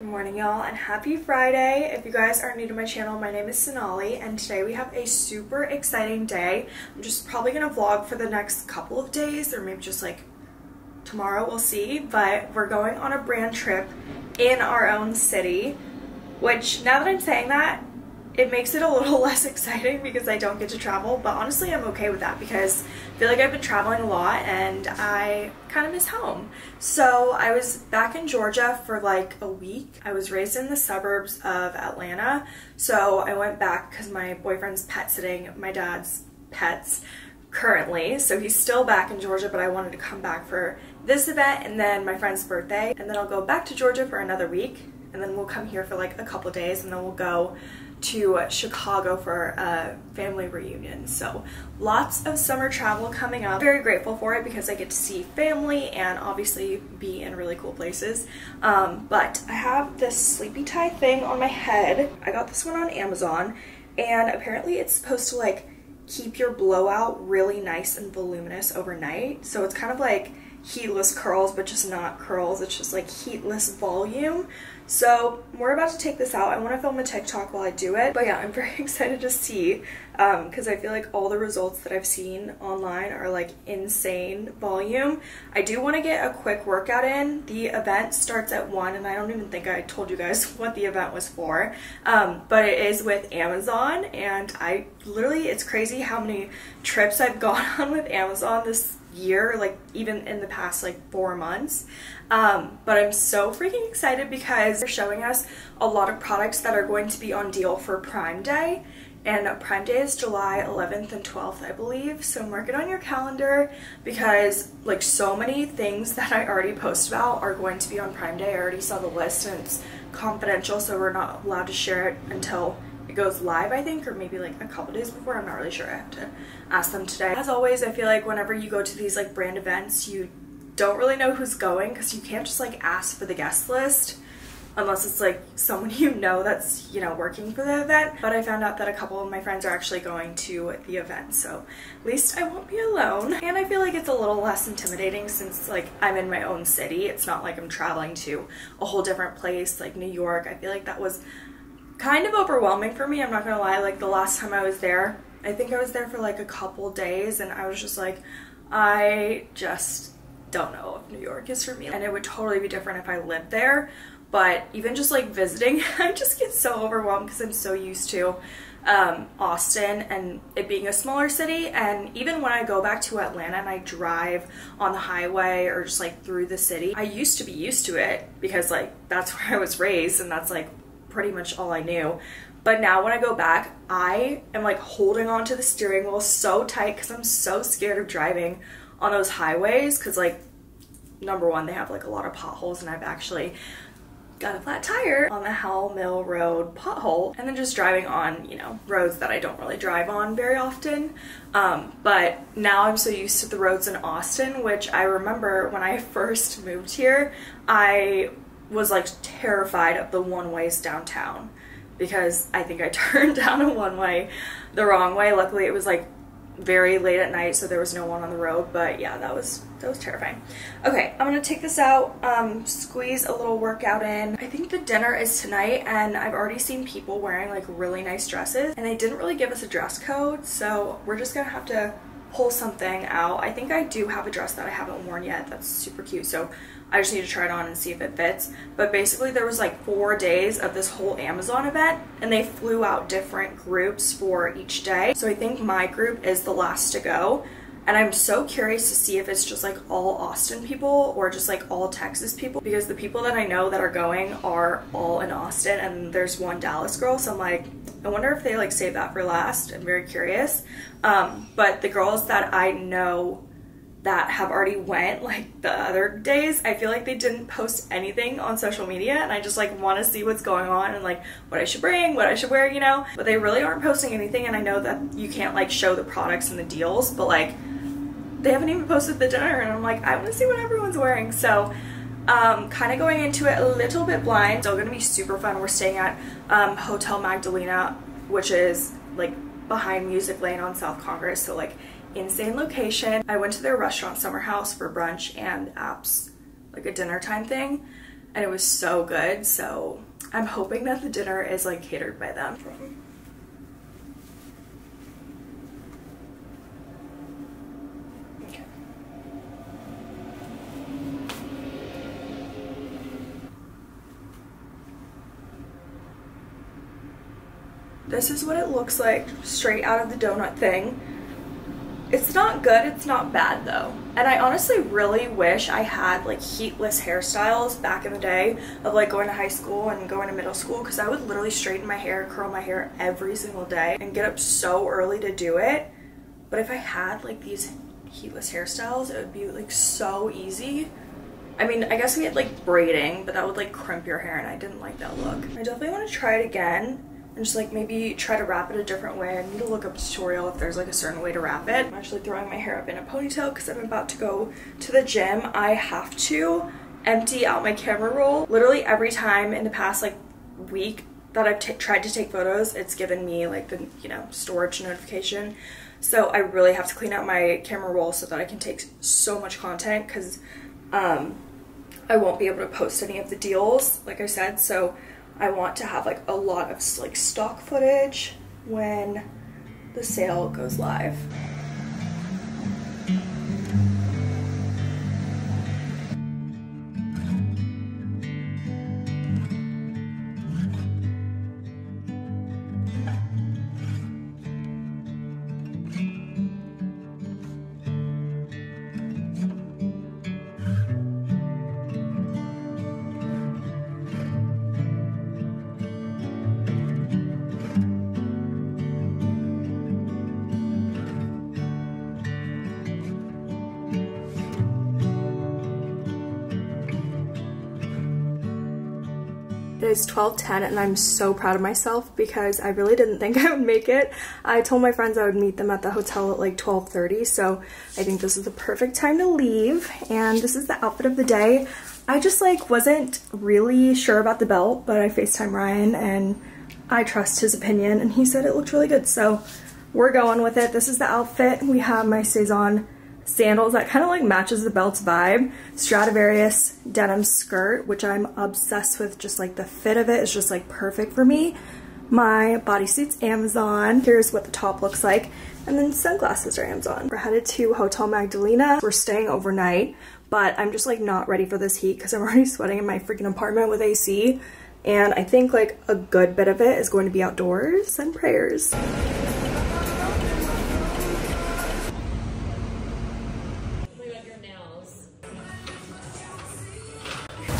Good morning y'all and happy Friday. If you guys are new to my channel, my name is Sonali and today we have a super exciting day. I'm just probably to vlog for the next couple of days or maybe just like tomorrow, we'll see. But we're going on a brand trip in our own city, which now that I'm saying that, it makes it a little less exciting because I don't get to travel, but honestly I'm okay with that because I feel like I've been traveling a lot and I kind of miss home. So I was back in Georgia for like a week. I was raised in the suburbs of Atlanta, so I went back because my boyfriend's pet sitting my dad's pets currently, so he's still back in Georgia, but I wanted to come back for this event and then my friend's birthday, and then I'll go back to Georgia for another week, and then we'll come here for like a couple days, and then we'll go to Chicago for a family reunion. So lots of summer travel coming up. Very grateful for it because I get to see family and obviously be in really cool places. Um, but I have this sleepy tie thing on my head. I got this one on Amazon and apparently it's supposed to like keep your blowout really nice and voluminous overnight. So it's kind of like heatless curls, but just not curls. It's just like heatless volume. So we're about to take this out. I want to film a TikTok while I do it. But yeah, I'm very excited to see because um, I feel like all the results that I've seen online are like insane volume. I do want to get a quick workout in. The event starts at 1 and I don't even think I told you guys what the event was for. Um, but it is with Amazon and I literally, it's crazy how many trips I've gone on with Amazon this year, like even in the past like four months. Um, but I'm so freaking excited because they're showing us a lot of products that are going to be on deal for Prime Day. And Prime Day is July 11th and 12th, I believe. So mark it on your calendar because like so many things that I already post about are going to be on Prime Day. I already saw the list and it's confidential, so we're not allowed to share it until it goes live, I think, or maybe like a couple days before. I'm not really sure. I have to ask them today. As always, I feel like whenever you go to these like brand events, you don't really know who's going because you can't just like ask for the guest list unless it's like someone you know that's you know working for the event but I found out that a couple of my friends are actually going to the event so at least I won't be alone and I feel like it's a little less intimidating since like I'm in my own city it's not like I'm traveling to a whole different place like New York I feel like that was kind of overwhelming for me. I'm not gonna lie. Like the last time I was there, I think I was there for like a couple days and I was just like, I just don't know if New York is for me. And it would totally be different if I lived there. But even just like visiting, I just get so overwhelmed because I'm so used to um, Austin and it being a smaller city. And even when I go back to Atlanta and I drive on the highway or just like through the city, I used to be used to it because like that's where I was raised and that's like pretty much all I knew. But now when I go back, I am like holding on to the steering wheel so tight because I'm so scared of driving on those highways because like number one, they have like a lot of potholes and I've actually got a flat tire on the Howell Mill Road pothole and then just driving on, you know, roads that I don't really drive on very often. Um, but now I'm so used to the roads in Austin, which I remember when I first moved here, I was like terrified of the one ways downtown because I think I turned down a one way the wrong way. Luckily, it was like very late at night, so there was no one on the road. But yeah, that was that was terrifying. Okay, I'm gonna take this out, um, squeeze a little workout in. I think the dinner is tonight, and I've already seen people wearing like really nice dresses, and they didn't really give us a dress code, so we're just gonna have to pull something out. I think I do have a dress that I haven't worn yet. That's super cute. So I just need to try it on and see if it fits. But basically there was like four days of this whole Amazon event and they flew out different groups for each day. So I think my group is the last to go. And I'm so curious to see if it's just like all Austin people or just like all Texas people because the people that I know that are going are all in Austin and there's one Dallas girl. So I'm like, I wonder if they like save that for last. I'm very curious. Um, but the girls that I know that have already went like the other days i feel like they didn't post anything on social media and i just like want to see what's going on and like what i should bring what i should wear you know? But they really aren't posting anything and i know that you can't like show the products and the deals but like they haven't even posted the dinner and i'm like i want to see what everyone's wearing. So um, kind of going into it a little bit blind still gonna be super fun. We're staying at um, hotel magdalena which is like behind music lane on south congress so like insane location. I went to their restaurant Summer House for brunch and apps, like a dinner time thing. and it was so good. So I'm hoping that the dinner is like catered by them. This is what it looks like straight out of the donut thing. It's not good, it's not bad though. And I honestly really wish I had like heatless hairstyles back in the day of like going to high school and going to middle school because I would literally straighten my hair, curl my hair every single day and get up so early to do it. But if I had like these heatless hairstyles, it would be like so easy. I mean, I guess we had like braiding, but that would like crimp your hair and I didn't like that look. I definitely want to try it again and just like maybe try to wrap it a different way. I need to look up a tutorial if there's like a certain way to wrap it. I'm actually throwing my hair up in a ponytail because I'm about to go to the gym. I have to empty out my camera roll. Literally every time in the past like week that I've tried to take photos, it's given me like the, you know, storage notification. So I really have to clean out my camera roll so that I can take so much content because um, I won't be able to post any of the deals, like I said. So I want to have like a lot of like stock footage when the sale goes live. Is 12.10 and I'm so proud of myself because I really didn't think I would make it. I told my friends I would meet them at the hotel at like 12.30 so I think this is the perfect time to leave and this is the outfit of the day. I just like wasn't really sure about the belt but I FaceTime Ryan and I trust his opinion and he said it looked really good so we're going with it. This is the outfit. We have my Sézane sandals that kind of like matches the belt's vibe. Stradivarius denim skirt, which I'm obsessed with. Just like the fit of it is just like perfect for me. My bodysuit's Amazon. Here's what the top looks like. And then sunglasses are Amazon. We're headed to Hotel Magdalena. We're staying overnight, but I'm just like not ready for this heat because I'm already sweating in my freaking apartment with AC. And I think like a good bit of it is going to be outdoors and prayers.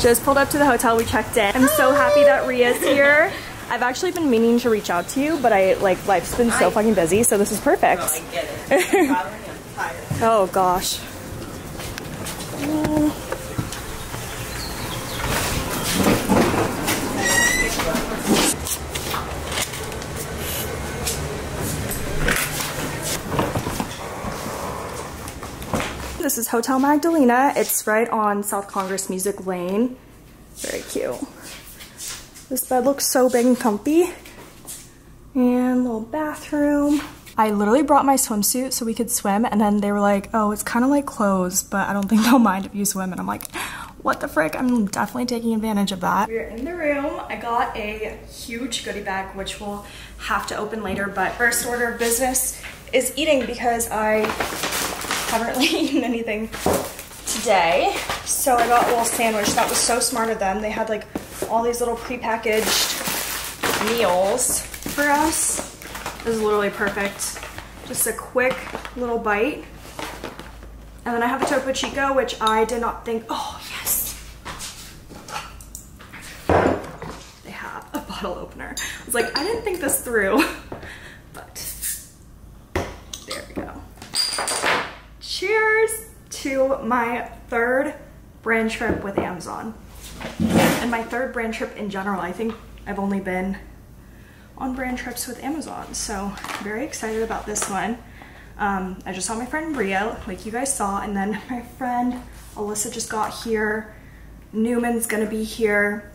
Just pulled up to the hotel, we checked in. I'm so happy that Ria's here. I've actually been meaning to reach out to you, but I like life's been so fucking busy, so this is perfect. I get it. oh gosh. This is Hotel Magdalena. It's right on South Congress Music Lane. Very cute. This bed looks so big and comfy. And little bathroom. I literally brought my swimsuit so we could swim and then they were like, oh, it's kind of like clothes, but I don't think they'll mind if you swim. And I'm like, what the frick? I'm definitely taking advantage of that. We're in the room. I got a huge goodie bag, which we'll have to open later, but first order of business is eating because I haven't really eaten anything today. So I got a little sandwich. That was so smart of them. They had like all these little prepackaged meals for us. This is literally perfect. Just a quick little bite. And then I have a Topo Chico, which I did not think, oh yes. They have a bottle opener. I was like, I didn't think this through. cheers to my third brand trip with Amazon. And my third brand trip in general. I think I've only been on brand trips with Amazon. So very excited about this one. Um, I just saw my friend Ria, like you guys saw, and then my friend Alyssa just got here. Newman's gonna be here.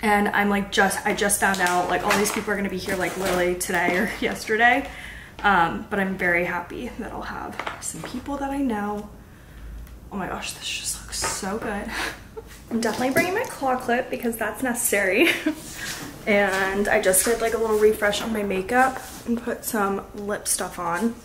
And I'm like just, I just found out like all these people are gonna be here like literally today or yesterday. Um, but I'm very happy that I'll have some people that I know. Oh my gosh, this just looks so good. I'm definitely bringing my claw clip because that's necessary. and I just did like a little refresh on my makeup and put some lip stuff on.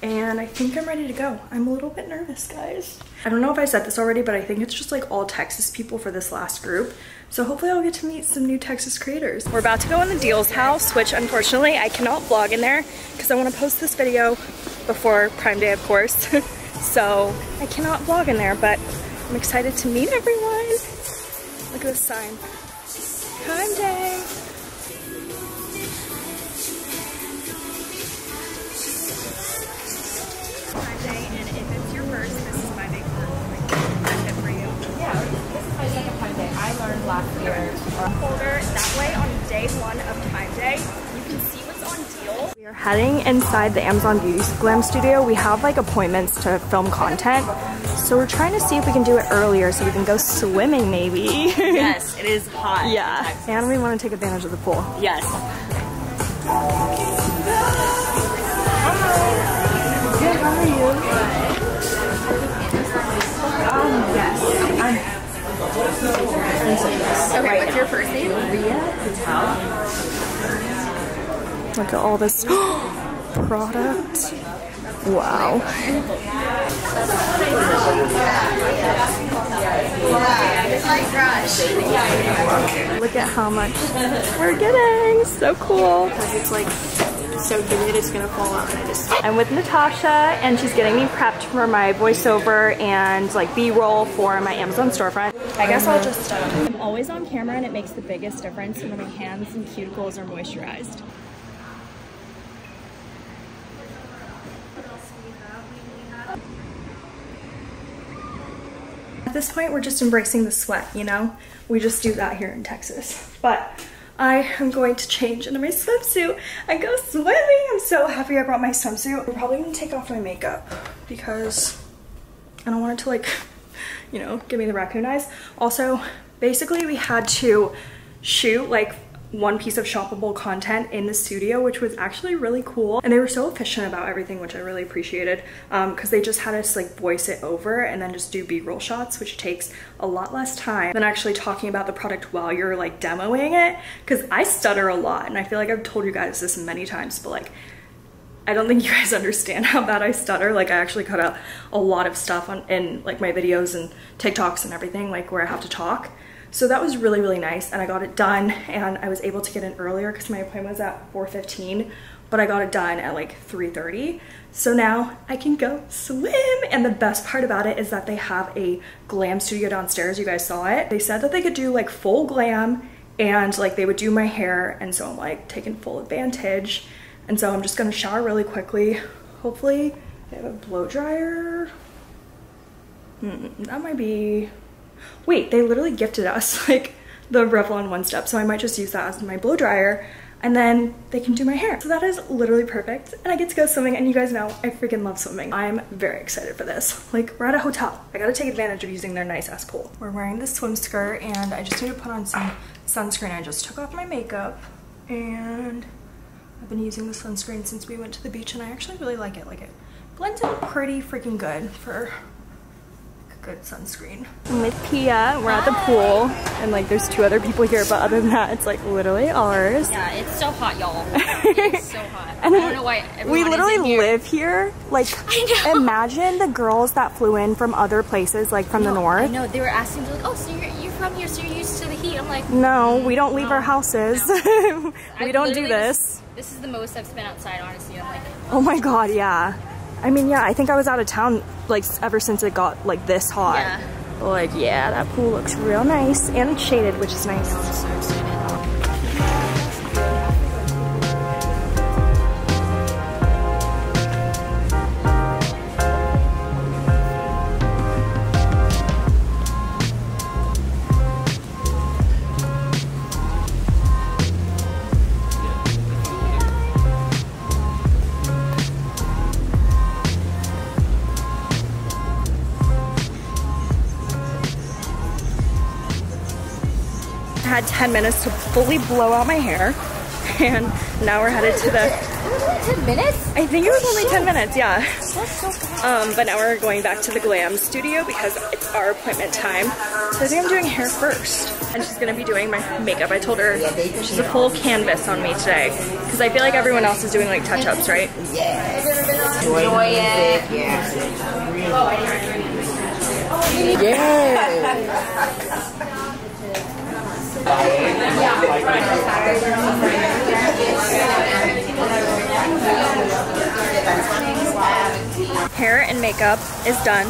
And I think I'm ready to go. I'm a little bit nervous, guys. I don't know if I said this already, but I think it's just like all Texas people for this last group. So hopefully I'll get to meet some new Texas creators. We're about to go in the Deals house, which unfortunately I cannot vlog in there because I want to post this video before Prime Day, of course. so I cannot vlog in there, but I'm excited to meet everyone. Look at this sign. Prime Day. Prime Day, and if it's your first, this is my big tip for you. Yeah, this is my second Prime I learned last year. Folder, that way on day one of Prime Day, deal. We are heading inside the Amazon Beauty Glam Studio. We have like appointments to film content. So we're trying to see if we can do it earlier so we can go swimming maybe. yes, it is hot. Yeah, and we want to take advantage of the pool. Yes. Good, how are you? Um, yes. Okay, what's your first name? Ria Patel. Look at all this product. Wow. Look at how much we're getting. So cool. Because It's like so humid it's gonna fall out and I just I'm with Natasha and she's getting me prepped for my voiceover and like b-roll for my Amazon storefront. I guess I'll just uh, I'm always on camera and it makes the biggest difference when my hands and cuticles are moisturized. At this point, we're just embracing the sweat, you know? We just do that here in Texas. But I am going to change into my swimsuit and go swimming. I'm so happy I brought my swimsuit. I'm probably gonna take off my makeup because I don't want it to like, you know, give me the raccoon eyes. Also, basically we had to shoot like one piece of shoppable content in the studio, which was actually really cool. And they were so efficient about everything, which I really appreciated because um, they just had us like voice it over and then just do B-roll shots, which takes a lot less time than actually talking about the product while you're like demoing it. Because I stutter a lot and I feel like I've told you guys this many times, but like I don't think you guys understand how bad I stutter. Like I actually cut out a lot of stuff on in like my videos and TikToks and everything, like where I have to talk. So that was really, really nice and I got it done and I was able to get in earlier because my appointment was at 4.15, but I got it done at like 3.30. So now I can go swim. And the best part about it is that they have a glam studio downstairs. You guys saw it. They said that they could do like full glam and like they would do my hair. And so I'm like taking full advantage. And so I'm just gonna shower really quickly. Hopefully they have a blow dryer. Hmm, that might be wait, they literally gifted us like the Revlon One Step, so I might just use that as my blow dryer and then they can do my hair. So that is literally perfect. And I get to go swimming and you guys know I freaking love swimming. I'm very excited for this. Like we're at a hotel. I gotta take advantage of using their nice ass pool. We're wearing this swim skirt and I just need to put on some sunscreen. I just took off my makeup and I've been using the sunscreen since we went to the beach and I actually really like it. Like it blends in pretty freaking good for good sunscreen. I'm with Pia, we're at the pool, and like there's two other people here, but other than that, it's like literally ours. Yeah, it's so hot, y'all. It's so hot. and I don't know why We literally here. live here. Like, imagine the girls that flew in from other places, like from no, the north. No, they were asking, like, oh, so you're, you're from here, so you're used to the heat. I'm like, no, we don't leave no, our houses. No. we don't do this. This is the most I've spent outside, honestly. I'm like, oh my god, yeah. I mean, yeah, I think I was out of town like ever since it got like this hot. Yeah. Like, yeah, that pool looks real nice and it's shaded, which is nice. 10 minutes to fully blow out my hair and now we're headed to the 10 minutes? I think it was only 10 minutes, yeah. Um, but now we're going back to the glam studio because it's our appointment time. So I think I'm doing hair first. And she's gonna be doing my makeup. I told her she's a full canvas on me today. Because I feel like everyone else is doing like touch-ups, right? Yes. Enjoy it. Yeah. Yeah. Hair and makeup is done.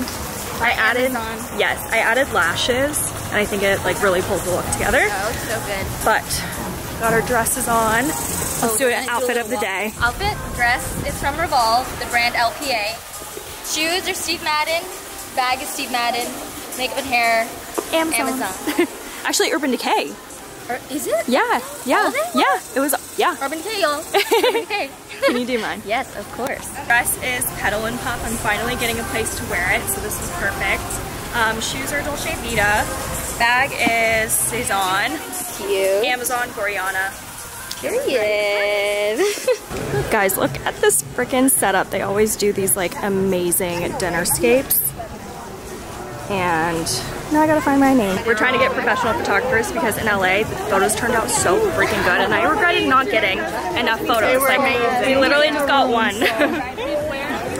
I added, yes, I added lashes and I think it like really pulls the look together. Oh, so good. But got our dresses on. Oh, Let's Oh, do an outfit of the walk. day. Outfit, dress is from Revolve, the brand LPA. Shoes are Steve Madden. Bag is Steve Madden. Makeup and hair, Amazon. Amazon. Actually, Urban Decay. Is it? Yeah, yeah, All of it? yeah. It was, yeah. Urban Decay, y'all. Can you do mine? yes, of course. Dress is Petal and Puff. I'm finally getting a place to wear it, so this is perfect. Um, shoes are Dolce Vita. Bag is Sézane. Cute. Amazon Goriana. Period. Guys, look at this freaking setup. They always do these like amazing dinner dinnerscapes. And now I gotta find my name. We're trying to get professional photographers because in LA, the photos turned out so freaking good and I regretted not getting enough photos. Like, we literally just got one.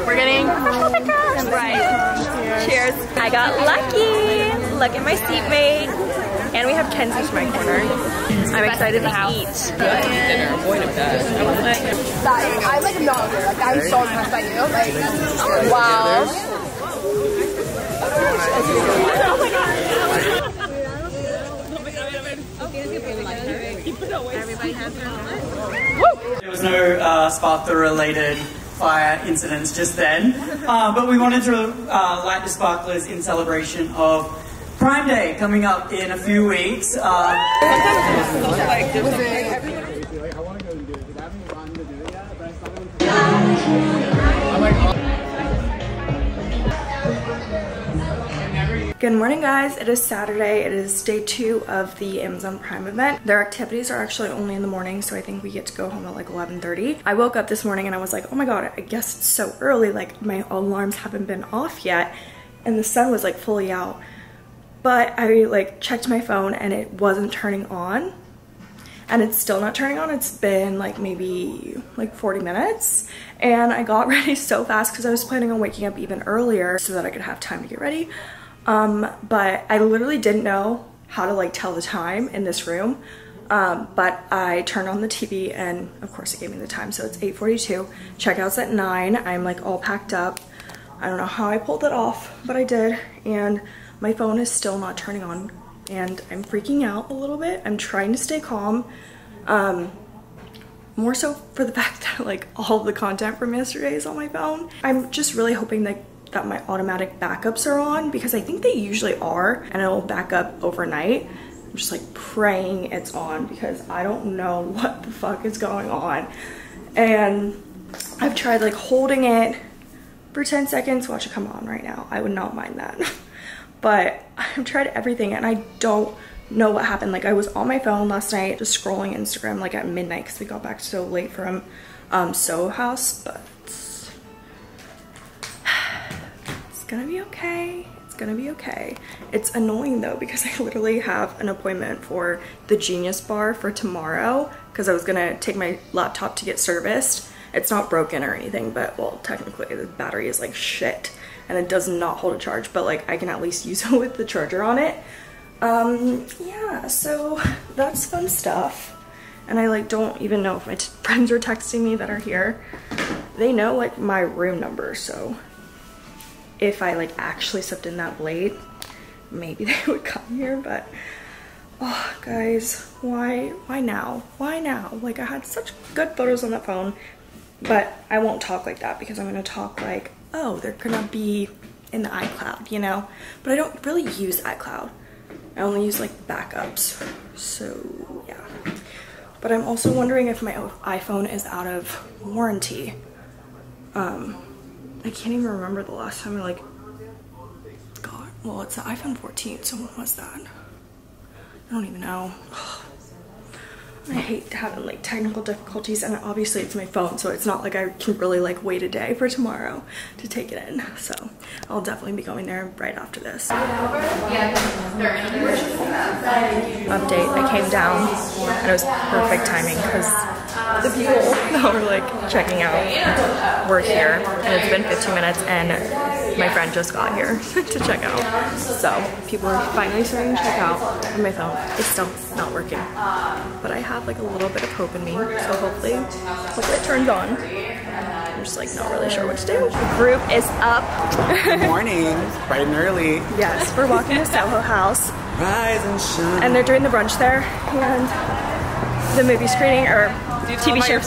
We're getting professional pictures. Right. Cheers. I got lucky. Look at my seatmate. And we have Kenzie to my corner. I'm excited to eat. I'm like not. Like I'm so impressed by you. Like wow. There was no uh, sparkler-related fire incidents just then, uh, but we wanted to uh, light the sparklers in celebration of Prime Day coming up in a few weeks. Good morning guys, it is Saturday. It is day two of the Amazon Prime event. Their activities are actually only in the morning, so I think we get to go home at like 11.30. I woke up this morning and I was like, oh my god, I guess it's so early, like my alarms haven't been off yet. And the sun was like fully out. But I like checked my phone and it wasn't turning on. And it's still not turning on. It's been like maybe like 40 minutes. And I got ready so fast because I was planning on waking up even earlier so that I could have time to get ready. Um, but I literally didn't know how to like tell the time in this room. Um, but I turned on the TV and of course it gave me the time. So it's 8.42. Checkout's at 9. I'm like all packed up. I don't know how I pulled it off, but I did. And my phone is still not turning on and I'm freaking out a little bit. I'm trying to stay calm. Um, more so for the fact that like all the content from yesterday is on my phone. I'm just really hoping that that my automatic backups are on because I think they usually are and it'll back up overnight. I'm just like praying it's on because I don't know what the fuck is going on. And I've tried like holding it for 10 seconds. Watch it come on right now. I would not mind that. but I've tried everything and I don't know what happened. Like I was on my phone last night just scrolling Instagram like at midnight because we got back so late from um, Soho House, but gonna be okay. It's gonna be okay. It's annoying though because I literally have an appointment for the Genius Bar for tomorrow because I was gonna take my laptop to get serviced. It's not broken or anything, but well, technically the battery is like shit and it does not hold a charge, but like I can at least use it with the charger on it. Um, yeah, so that's fun stuff. And I like don't even know if my friends are texting me that are here. They know like my room number, so if I like actually slept in that late, maybe they would come here, but oh guys, why why now? Why now? Like I had such good photos on that phone, but I won't talk like that because I'm gonna talk like, oh, they're gonna be in the iCloud, you know? But I don't really use iCloud. I only use like backups. So yeah. But I'm also wondering if my iPhone is out of warranty. Um, I can't even remember the last time I like got, well, it's the iPhone 14, so when was that? I don't even know. I hate having like technical difficulties and obviously it's my phone so it's not like I can really like wait a day for tomorrow to take it in. So I'll definitely be going there right after this. Update, I came down and it was perfect timing because the people that were like checking out were here and it's been 15 minutes and my friend just got here to check out. So people are finally starting to check out and my phone is still not working. But I have like a little bit of hope in me. So hopefully, hopefully it turns on. I'm just like not really sure what to do. The group is up. Good morning, bright and early. yes, we're walking to Soho House Rise and shine. and they're doing the brunch there and the movie screening or TV shows.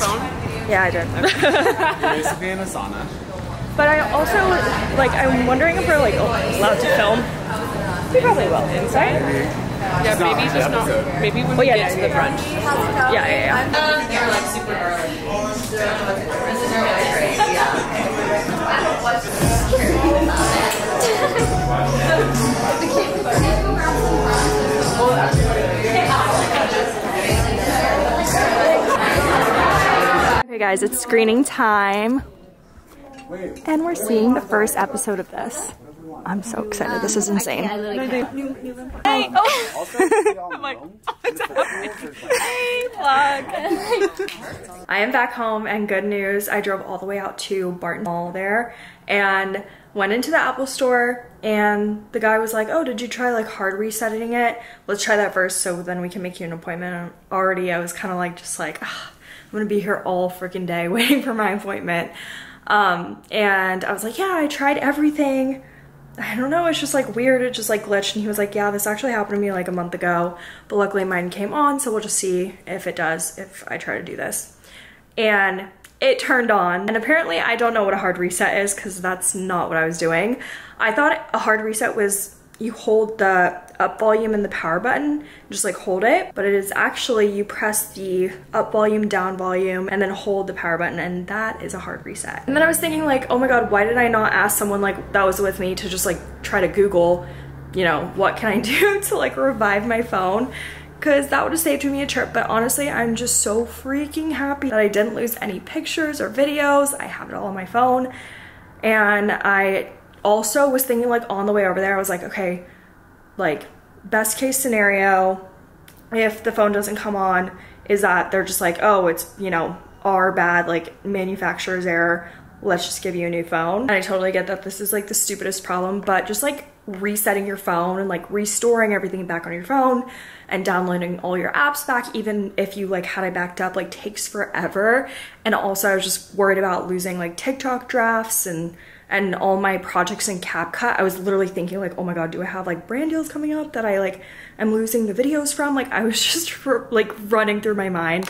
Yeah, I did. You're basically in a sauna. But I also like I'm wondering if we're like allowed to film. We probably will, right? Yeah, maybe just not. Maybe when Oh we yeah, get to the brunch. Yeah, yeah, yeah. Okay, guys, it's screening time. And we're seeing the first episode of this. I'm so excited. This is insane. Hey, oh. I'm like, hey, vlog. I am back home and good news. I drove all the way out to Barton Mall there and went into the Apple store and the guy was like, oh, did you try like hard resetting it? Let's try that first so then we can make you an appointment. And already I was kind of like, just like, ah, I'm gonna be here all freaking day waiting for my appointment. Um, and I was like, yeah, I tried everything. I don't know, it's just like weird. It just like glitched. And he was like, yeah, this actually happened to me like a month ago. But luckily mine came on. So we'll just see if it does, if I try to do this. And it turned on. And apparently I don't know what a hard reset is because that's not what I was doing. I thought a hard reset was you hold the up volume and the power button, just like hold it, but it is actually you press the up volume, down volume, and then hold the power button, and that is a hard reset. And then I was thinking like, oh my god, why did I not ask someone like that was with me to just like try to Google, you know, what can I do to like revive my phone? Because that would have saved me a trip, but honestly, I'm just so freaking happy that I didn't lose any pictures or videos. I have it all on my phone, and I also was thinking like on the way over there, I was like, okay, like best case scenario, if the phone doesn't come on, is that they're just like, oh, it's, you know, our bad, like manufacturer's error. Let's just give you a new phone. And I totally get that this is like the stupidest problem, but just like resetting your phone and like restoring everything back on your phone and downloading all your apps back, even if you like had it backed up, like takes forever. And also I was just worried about losing like TikTok drafts and and all my projects in CapCut, I was literally thinking like, oh my god, do I have like brand deals coming up that I like am losing the videos from? Like I was just like running through my mind.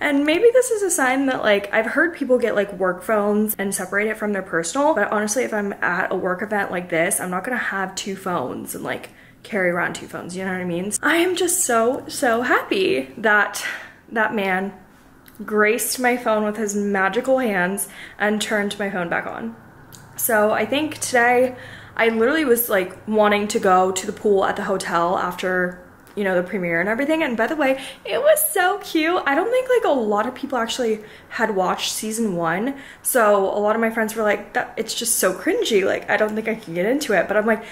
And maybe this is a sign that like I've heard people get like work phones and separate it from their personal, but honestly, if I'm at a work event like this, I'm not gonna have two phones and like carry around two phones, you know what I mean? I am just so, so happy that that man graced my phone with his magical hands and turned my phone back on. So I think today I literally was like wanting to go to the pool at the hotel after you know the premiere and everything. And by the way it was so cute. I don't think like a lot of people actually had watched season one. So a lot of my friends were like that it's just so cringy. Like i don't think i can get into it. But i'm like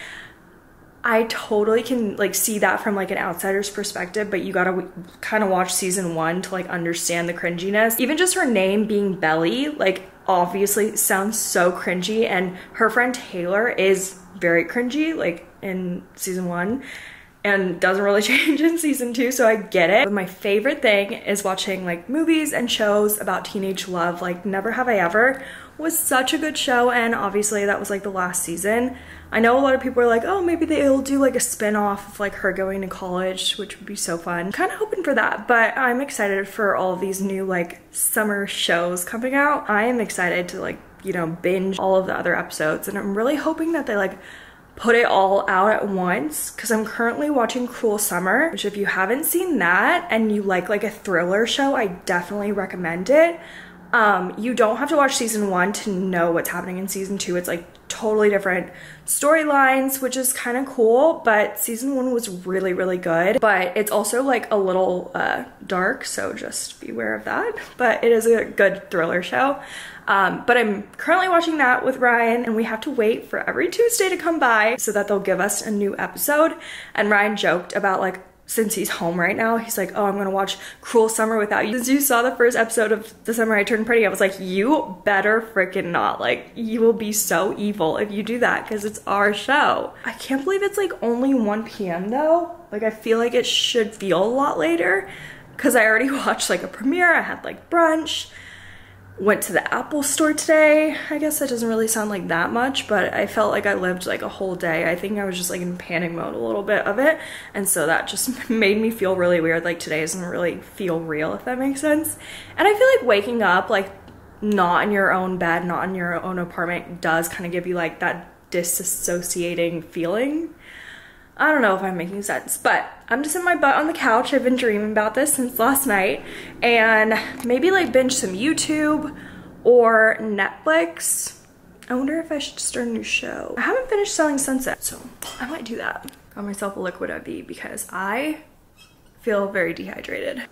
I totally can like see that from like an outsider's perspective, but you gotta kind of watch season one to like understand the cringiness. Even just her name being Belly, like obviously sounds so cringy, and her friend Taylor is very cringy, like in season one, and doesn't really change in season two, so I get it. But my favorite thing is watching like movies and shows about teenage love, like Never Have I Ever was such a good show, and obviously that was like the last season. I know a lot of people are like, oh, maybe they'll do like a spin-off of like her going to college, which would be so fun. Kind of hoping for that, but I'm excited for all these new like summer shows coming out. I am excited to like, you know, binge all of the other episodes, and I'm really hoping that they like put it all out at once because I'm currently watching Cruel Summer, which if you haven't seen that and you like like a thriller show, I definitely recommend it. Um, you don't have to watch season one to know what's happening in season two. It's like totally different storylines, which is kind of cool. But season one was really, really good. But it's also like a little uh, dark, so just beware of that. But it is a good thriller show. Um, but I'm currently watching that with Ryan, and we have to wait for every Tuesday to come by so that they'll give us a new episode. And Ryan joked about like, since he's home right now, he's like, oh, I'm gonna watch Cruel Summer without you. Since you saw the first episode of The Summer I Turned Pretty, I was like, you better freaking not. Like, you will be so evil if you do that because it's our show. I can't believe it's like only 1 p.m. though. Like, I feel like it should feel a lot later because I already watched like a premiere, I had like brunch went to the Apple store today. I guess that doesn't really sound like that much, but I felt like I lived like a whole day. I think I was just like in panic mode a little bit of it. And so that just made me feel really weird. Like today doesn't really feel real, if that makes sense. And I feel like waking up like not in your own bed, not in your own apartment does kind of give you like that disassociating feeling. I don't know if I'm making sense, but I'm just in my butt on the couch. I've been dreaming about this since last night and maybe like binge some YouTube or Netflix. I wonder if I should start a new show. I haven't finished Selling Sunset, so I might do that. Got myself a liquid IV because I feel very dehydrated.